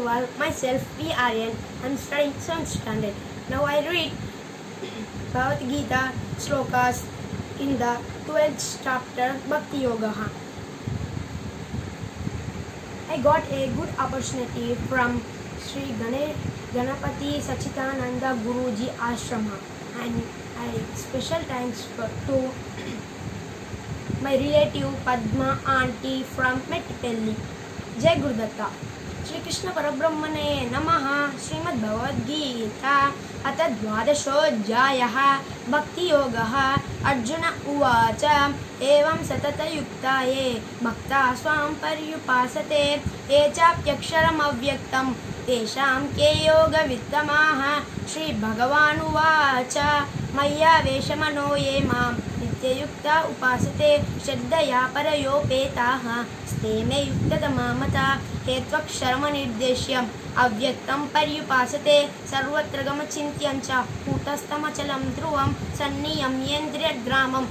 12. Myself, V. Aryan. I'm studying 7th standard. Now I read Bhagavad Gita slokas in the 12th chapter Bhakti Yoga. I got a good opportunity from Sri Ganapati Sachitananda Guruji Ashrama and I special thanks for, to my relative Padma auntie from Mettipelli. Jai Gurudatta. Shri Krishna परब्रह्मणे नमः। श्रीमद् भगवद्गीता अथ द्वादशोऽध्यायः। भक्तियोगः। अर्जुन उवाच। एवं सततयुक्ता ये भक्ता स्वां पर्युपासते। ये चाप्यक्षरमव्यक्तं, तेषां के योगवित्तमाः। श्रीभगवानुवाच। मय्या वेशमनो ये माँ उपासते श्रद्धया परयोपेताः। स्ते मे युक्ततमा मता हेत्वक्षरमनिर्देश्यम् अव्यक्तं पर्युपासते सर्वत्र गमचिन्त्यं च। कूटस्थमचलं ध्रुवं सन्नियम्येन्द्रियग्रामं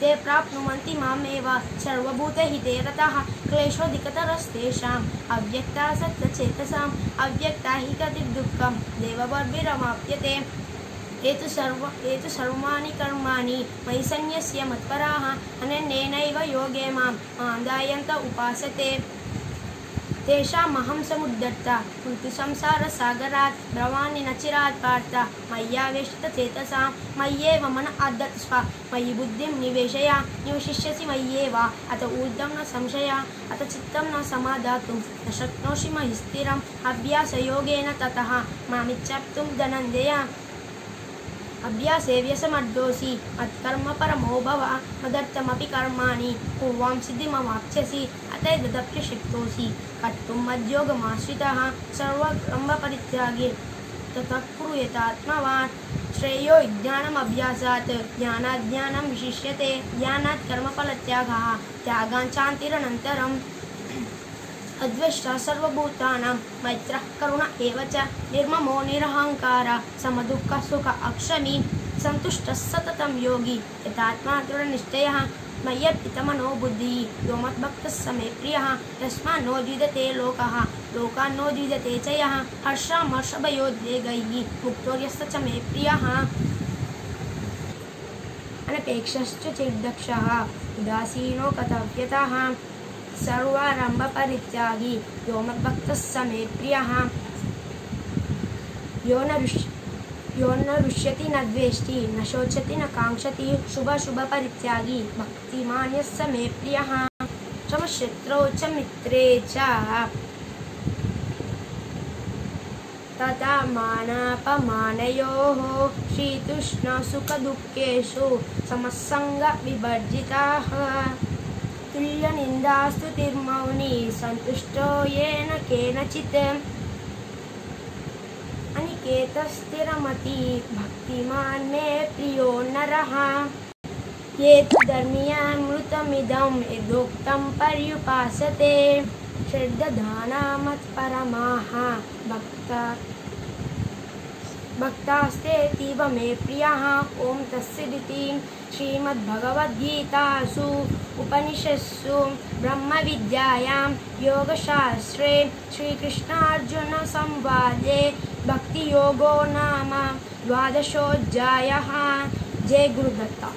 ते प्राप्नुवन्ति मामेव। सर्वभूतहिते रतः। क्लेशोऽधिकतरस्तेषाम्। अव्यक्ता सत्तचेतसाम् अव्यक्ता हि गतिर्दुःखं देववर्भिरमाप्यते। एतु सर्व, एतु सर्वाणि कर्माणि मयि सन्न्यस्य मत्पराः योगे माँ मान्दायन्त उपासते। तेषामहं समुद्धर्ता कुन्तु संसारसागरात् भ्रवाणि न चिरात् पार्थ मय्यावेशितचेतसां मय्येव मन आदत्स्व, मयि बुद्धिं निवेशय, निवशिष्यसि मय्येव, अत ऊर्ध्वं न संशय, अत चित्तं न समादातुं, न शक्नोषि मयि स्थिरम्, अभ्यासयोगेन ततः, मामिच्छाप्तुं धनञ्जय। अभ्यासेव्यसमर्दोऽसि मत्कर्म परमो भव मदर्थमपि कर्माणि। पूर्वां सिद्धिमवाप्स्यसि अतैदप्यशक्तोऽसि कर्तुं मद्योगमाश्रितः, सर्वकर्मपरित्यागे। ततः कुरुयतात्मवान् श्रेयो ज्ञानमभ्यासात् ज्ञानाज्ञानं विशिष्यते। ज्ञानात् कर्मफलत्यागः। त्यागाञ्चान्तिरनन्तरम् अद्वेष्टा सर्वभूतानां, मैत्रः करुण एव च, निर्ममो निरहङ्कार समदुःखसुख अक्षमी सन्तुष्टः सततं योगी, यथात्मा दृढनिश्चयः मय्यर्पितमनो बुद्धिः यो मद्भक्तः स मे प्रियः यस्मान्नो द्विदते लोकः लोकान्नो द्विदते च यः हर्षामर्षभयोद्वेगैः मुक्तो यस्य च मे प्रियः। अनपेक्षश्च चिर्दक्षः, उदासीनो कथव्यतः सर्वारम्भपरित्यागी यो मद्भक्तः स मे प्रियः। यो न रुष् न रुष्यति न द्वेष्टि, न शोचति न काङ्क्षति। शुभशुभपरित्यागी भक्तिमान् यः स मे प्रियः। समशत्रौ च मित्रे च। तथा मानापमानयोः शीतुष्णसुखदुःखेषु समस्सङ्गविवर्जिताः। तुल्यनिन्दास्तुतिर्मौनी सन्तुष्टो येन केनचित्। अनिकेतस्थिरमति भक्तिमान् मे प्रियो नरः। ये तु धर्मीयामृतमिदं, यदोक्तं पर्युपासते। श्रद्धदानामत्परमाः भक्ता भक्तास्तेतीव मे प्रियः। ॐ तस्सिदिति श्रीमद्भगवद्गीतासु उपनिषत्सु ब्रह्मविद्यायां योगशास्त्रे श्रीकृष्णार्जुनसंवादे भक्तियोगो नाम द्वादशोऽध्यायः। जय गुरुदत्ता।